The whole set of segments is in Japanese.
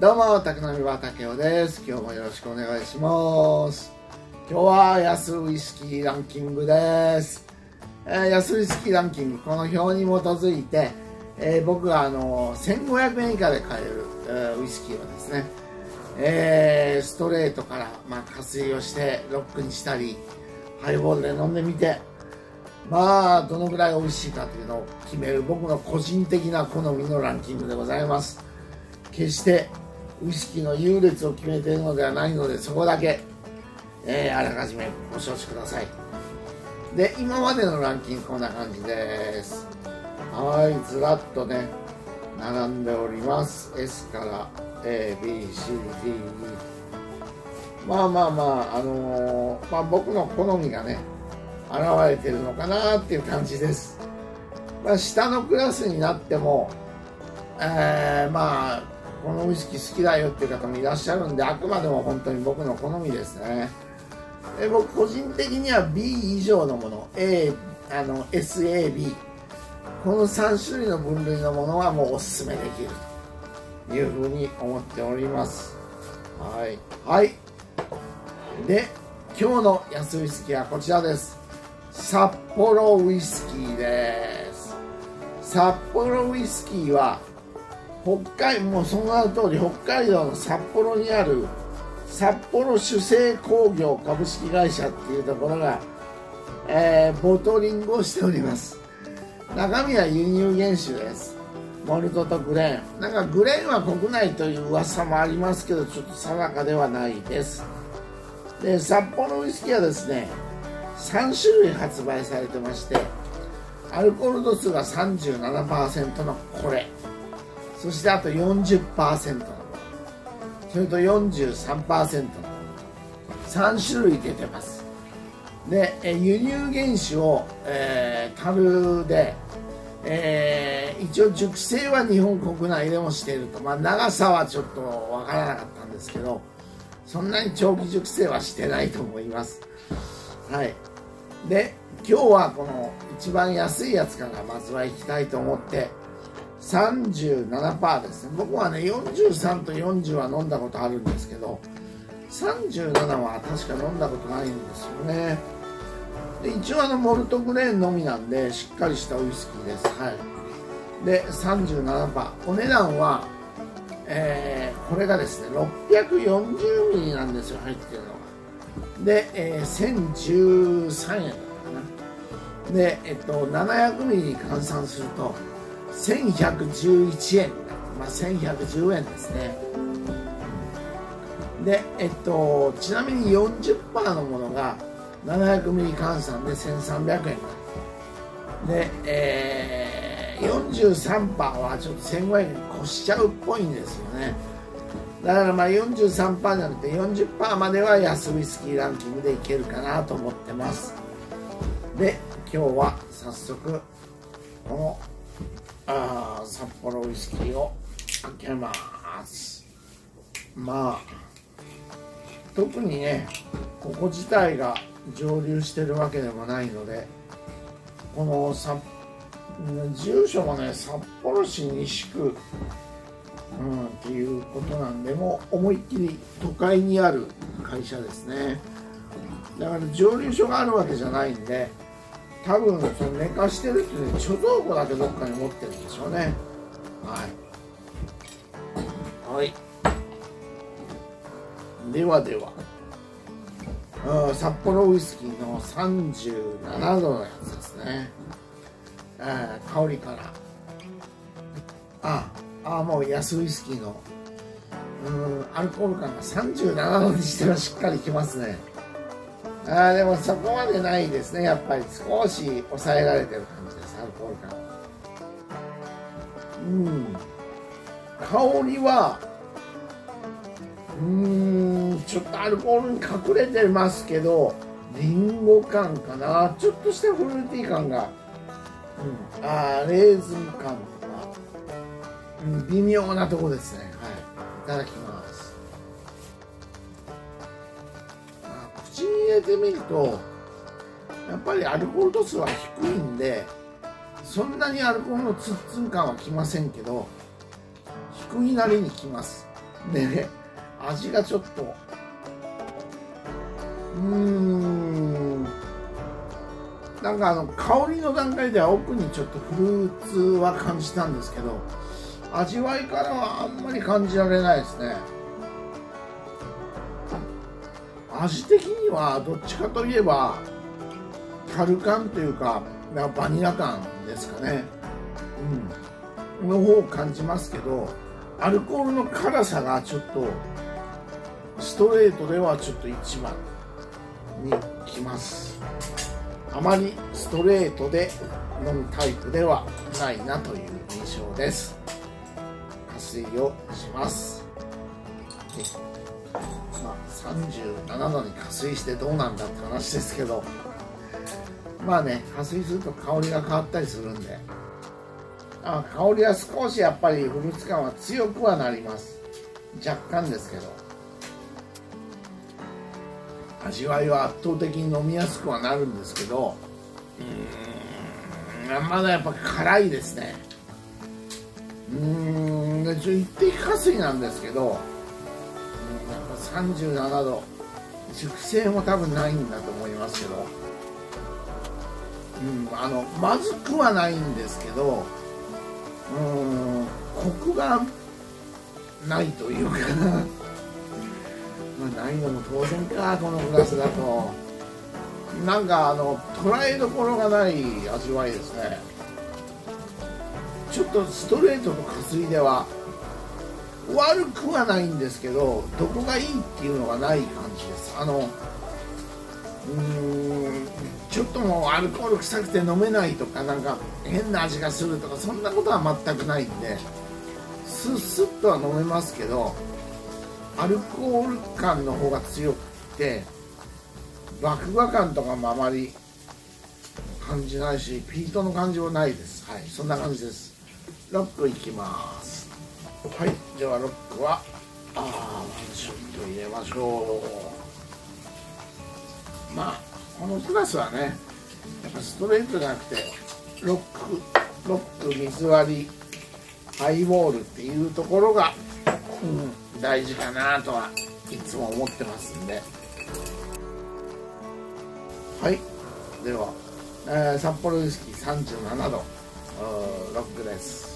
どうも、竹波場竹雄です。今日もよろしくお願いします。今日は安ウイスキーランキングです。えー安ウイスキーランキング、この表に基づいて、えー僕があの1500円以下で買える、えーウイスキーをですね、えーストレートから、まあ、加水をしてロックにしたり、ハイボールで飲んでみて、まあ、どのぐらい美味しいかというのを決める僕の個人的な好みのランキングでございます。決してウイスキーの優劣を決めているのではないのでそこだけ、えーあらかじめご承知ください。で今までのランキングこんな感じです。はいずらっとね並んでおります。S から ABCD まあまあまああのーまあ、僕の好みがね現れてるのかなっていう感じです、まあ、下のクラスになってもえーまあこのウイスキー好きだよっていう方もいらっしゃるんであくまでも本当に僕の好みですね。え僕個人的には B 以上のもの A あの SAB この3種類の分類のものはもうおすすめできるというふうに思っております。はい。はい。で今日の安ウイスキーはこちらです。札幌ウイスキーです。札幌ウイスキーは北海もうその名の通り北海道の札幌にある札幌酒製工業株式会社っていうところが、えーボトリングをしております。中身は輸入原酒です。モルトとグレーン。なんかグレーンは国内という噂もありますけどちょっと定かではないです。で札幌ウイスキーはですね3種類発売されてましてアルコール度数が37%のこれ。そしてあと40%のものそれと43%のもの3種類出てます。で輸入原酒を、えー、樽で、えー一応熟成は日本国内でもしていると、まあ、長さはちょっとわからなかったんですけどそんなに長期熟成はしてないと思います。はい。で今日はこの一番安いやつからまずは行きたいと思って37%ですね。僕はね43と40は飲んだことあるんですけど37は確か飲んだことないんですよね。で一応あのモルトグレーンのみなんでしっかりしたウイスキーです。はい。で37%お値段はえーこれがですね640ミリなんですよ入ってるのがで、えー1013円だったかな。で、えっと、700ミリに換算すると1111円。まあ1110円ですね。でえっとちなみに40%のものが700ミリ換算で1300円。で、えー、43%はちょっと1500円越しちゃうっぽいんですよね。だからまあ43%じゃなくて40%までは安ウイスキーランキングでいけるかなと思ってます。で今日は早速このあ札幌ウイスキーを開けます。まあ特にねここ自体が蒸留してるわけでもないのでこのさ住所もね札幌市西区、うん、っていうことなんでもう思いっきり都会にある会社ですね。だから蒸留所があるわけじゃないんで多分その寝かしてるっていう貯蔵庫だけどっかに持ってるんでしょうね。はい。はい。ではでは。うん札幌ウイスキーの37度のやつですね、えー香りから。ああもう安ウイスキーの。うんアルコール感が37度にしてはしっかりきますねあでもそこまでないですね。やっぱり少し抑えられてる感じです。アルコール感。うん。香りはうーんちょっとアルコールに隠れてますけどリンゴ感かな。ちょっとしたフルーティー感が、うん、あーレーズン感とか、うん、微妙なとこですね。はい。いただきます。入れてみるとやっぱりアルコール度数は低いんでそんなにアルコールのツンツン感はきませんけど低いなりにきます。でね味がちょっとうーん。なんかあの香りの段階では奥にちょっとフルーツは感じたんですけど味わいからはあんまり感じられないですね。味的にはどっちかといえばタル感というかバニラ感ですかね。うん。の方を感じますけどアルコールの辛さがちょっとストレートではちょっと一番にきます。あまりストレートで飲むタイプではないなという印象です。加水をします。まあ、37度に加水してどうなんだって話ですけど。まあね加水すると香りが変わったりするんで。あ香りは少しやっぱりフルーツ感は強くはなります。若干ですけど。味わいは圧倒的に飲みやすくはなるんですけど。うんまだやっぱ辛いですね。うん一応一滴加水なんですけど。37度。熟成も多分ないんだと思いますけど、うん、あのまずくはないんですけどうんコクがないというか。まあないのも当然かこのグラスだと。なんかあの捉えどころがない味わいですね。ちょっとストレートと加水では悪くはないんですけどどこがいいっていうのがない感じです。あのうーんちょっともうアルコール臭くて飲めないとかなんか変な味がするとかそんなことは全くないんでスッスッとは飲めますけどアルコール感の方が強くて麦芽感とかもあまり感じないしピートの感じもないです。はいそんな感じです。ロックいきます。はいではロックはああワンショット入れましょう。まあこのクラスはねやっぱストレートじゃなくてロックロック水割りハイボールっていうところが、うん、大事かなとはいつも思ってますんで。はいでは、えー、札幌ウイスキー37度ロックです。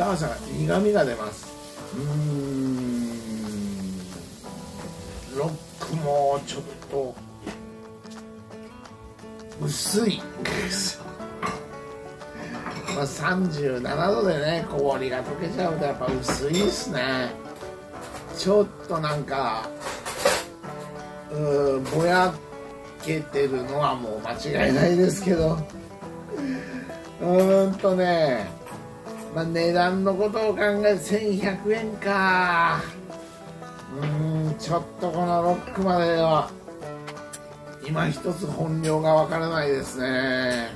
ターさが苦みが出ます。うーん。ロックもちょっと薄い。まあ37度でね氷が溶けちゃうとやっぱ薄いっすね。ちょっとなんかうぼやけてるのはもう間違いないですけど。うーんとねまあ、値段のことを考えて1100円か。うーんちょっとこのロックまでは今一つ本領がわからないですね。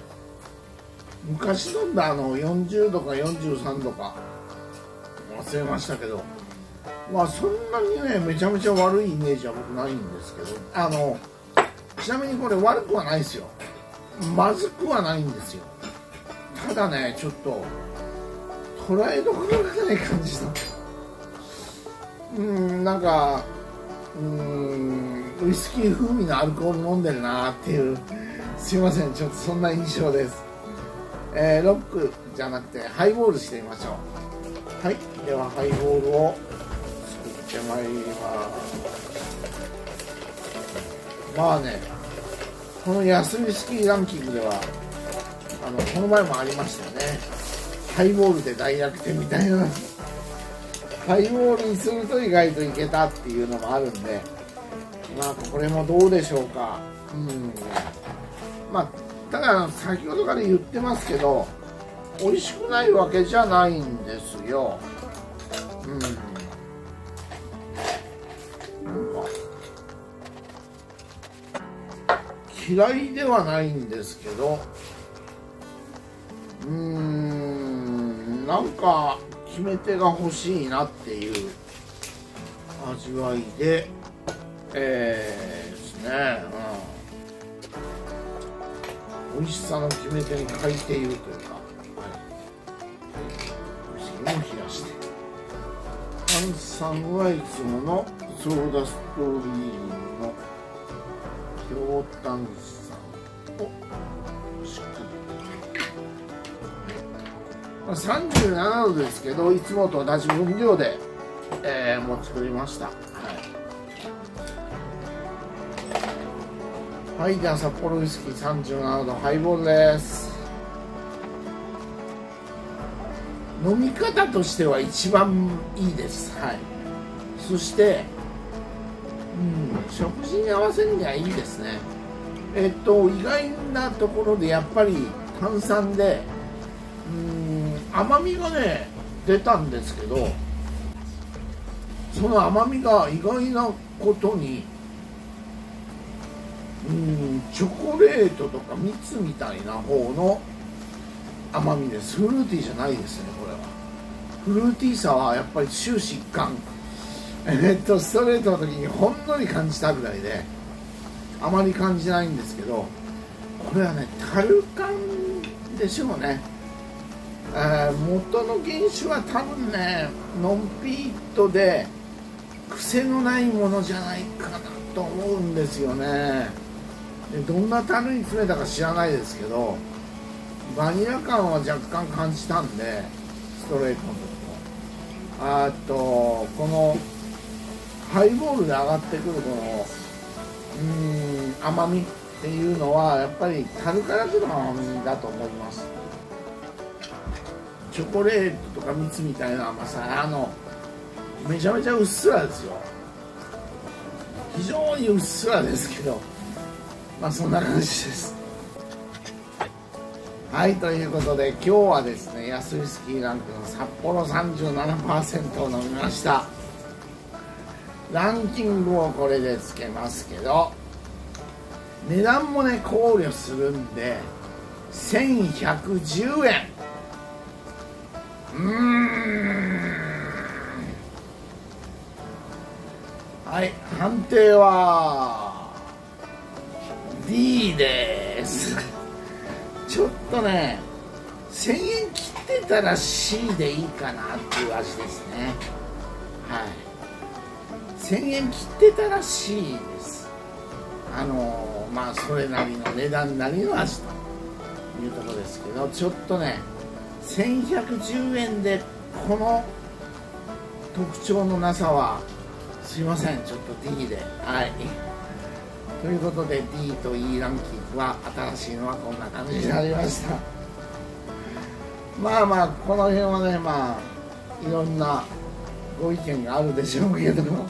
昔飲んだあの40度か43度か。忘れましたけど。まあそんなにねめちゃめちゃ悪いイメージは僕ないんですけど。あのちなみにこれ悪くはないですよ。まずくはないんですよ。ただねちょっと捉えどころがない感じだ。うんなんかうんウイスキー風味のアルコール飲んでるなっていう。すいませんちょっとそんな印象です。えー、ロックじゃなくてハイボールしてみましょう。はい。ではハイボールを作ってまいります。まあねこの安ウイスキーランキングではあのこの前もありましたよね。ハイボールで大逆転みたいな。ハイボールにすると意外といけたっていうのもあるんで。まあこれもどうでしょうか。うん。まあただ先ほどから言ってますけど美味しくないわけじゃないんですよ。うん。なんか嫌いではないんですけど。うーん。なんか決め手が欲しいなっていう味わいでえー、ですね、うん、美味しさの決め手に欠いているというか、はい、水を冷やして。炭酸はいつものソーダストリーの京炭酸37度ですけどいつもと同じ分量で、えー、もう作りました。はい、はい、じゃあ札幌ウイスキー37度ハイボールです。飲み方としては一番いいです。はい。そしてうん食事に合わせるにはいいですね。えっと意外なところでやっぱり炭酸でうん甘みがね出たんですけどその甘みが意外なことにうんチョコレートとか蜜みたいな方の甘みです。フルーティーじゃないですねこれは。フルーティーさはやっぱり終始一貫。えっとストレートの時にほんのり感じたぐらいであまり感じないんですけどこれはね樽感でしょうね、え、元の原種は多分ねノンピートで癖のないものじゃないかなと思うんですよね。でどんな樽に詰めたか知らないですけどバニラ感は若干感じたんでストレートの時もあとこのハイボールで上がってくるこのうん甘みっていうのはやっぱり樽からくる甘みだと思います。チョコレートとか蜜みたいな甘さあのめちゃめちゃうっすらですよ。非常にうっすらですけどまあそんな感じです。はいということで今日はですね安いスキーランクの札幌37%を飲みました。ランキングをこれでつけますけど値段もね考慮するんで1110円。はい判定は D です。ちょっとね1000円切ってたら C でいいかなっていう味ですね。はい。1000円切ってたら C です。あのまあそれなりの値段なりの味というところですけどちょっとね1110円でこの特徴のなさはすいませんちょっと D で。はい。ということで D と E ランキングは新しいのはこんな感じになりました。まあまあこの辺はねまあいろんなご意見があるでしょうけど。も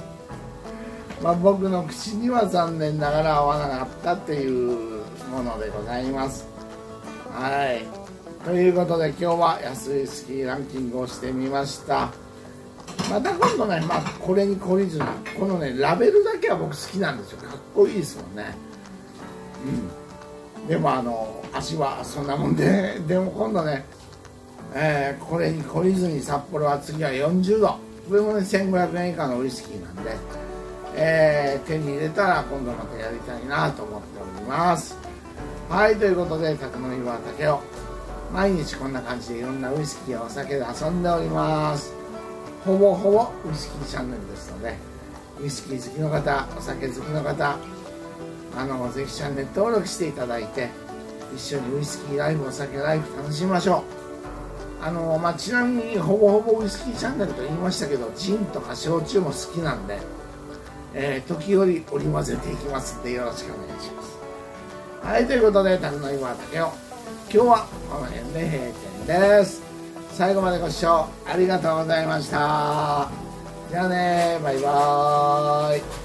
まあ僕の口には残念ながら合わなかったっていうものでございます。はい。ということで今日は安いスキーランキングをしてみました。また今度ね、まあ、これに懲りずにこのねラベルだけは僕好きなんですよ。かっこいいですもんね。うん。でもあの足はそんなもんで。でも今度ね、えー、これに懲りずに札幌は次は40度これもね1500円以下のウイスキーなんで、えー、手に入れたら今度またやりたいなと思っております。はいということで宅の岩竹を毎日こんな感じでいろんなウイスキーやお酒で遊んでおります。ほぼほぼウイスキーチャンネルですのでウイスキー好きの方お酒好きの方あのぜひチャンネル登録していただいて一緒にウイスキーライブお酒ライブ楽しみましょう。あの、まあ、ちなみにほぼほぼウイスキーチャンネルと言いましたけどジンとか焼酎も好きなんで、えー、時折織り交ぜていきますんでよろしくお願いします。はいということで宅の岩竹を今日はこの辺で閉店です。最後までご視聴ありがとうございました。じゃあねバイバーイ。